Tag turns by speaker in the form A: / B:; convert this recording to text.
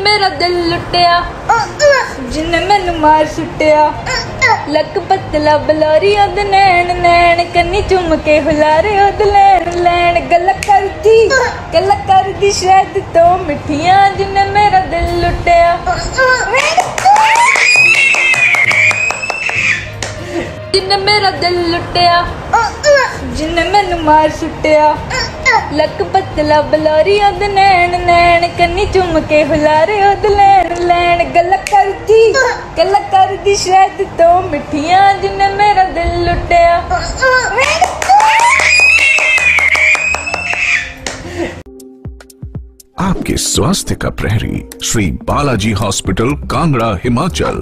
A: ਮੇਰਾ ਦਿਲ ਲੁੱਟਿਆ। ਜਿੰਨੇ ਮੈਨੂੰ ਮਾਰ ਸੁੱਟਿਆ। ਲੱਕ ਪਤਲਾ ਬਲੋਰੀ ਉਹਦ ਨੈਣ ਨੈਣ, ਕੰਨੀ ਚੁੰਮ ਕੇ ਹੁਲਾਰੇ ਉਹਦ ਲੈਣ ਲੈਣ। ਗੱਲ ਕਰਦੀ ਗੱਲ ਕਰਦੀ ਸ਼ਾਇਦ ਤੋਂ ਮਿੱਠੀਆਂ, ਜਿੰਨੇ ਮੇਰਾ ਦਿਲ ਲੁੱਟਿਆ। ਜਿੰਨੇ ਮੇਰਾ ਦਿਲ ਲੁੱਟਿਆ। ਜਿੰਨੇ ਮੈਨੂੰ ਮਾਰ ਸੁੱਟਿਆ। ਲੱਕ ਪਤਲਾ ਬਲੋਰੀ ਉਹਦ ਨੈਣ ਨੈਣ ਕੰਨੀ ਚੁੰਮ ਕੇ ਹੁਲਾਰੇ ਉਹਦ ਲੈਣ ਲੈਣ ਗੱਲ ਕਰਦੀ ਗੱਲ ਕਰਦੀ ਸ਼ਾਇਦ ਤੋਂ ਮਿੱਠੀਆਂ ਜਿੰਨੇ ਮੇਰਾ ਦਿਲ ਲੁੱਟਿਆ
B: आपके स्वास्थ्य का प्रहरी श्री बालाजी हॉस्पिटल कांगड़ा हिमाचल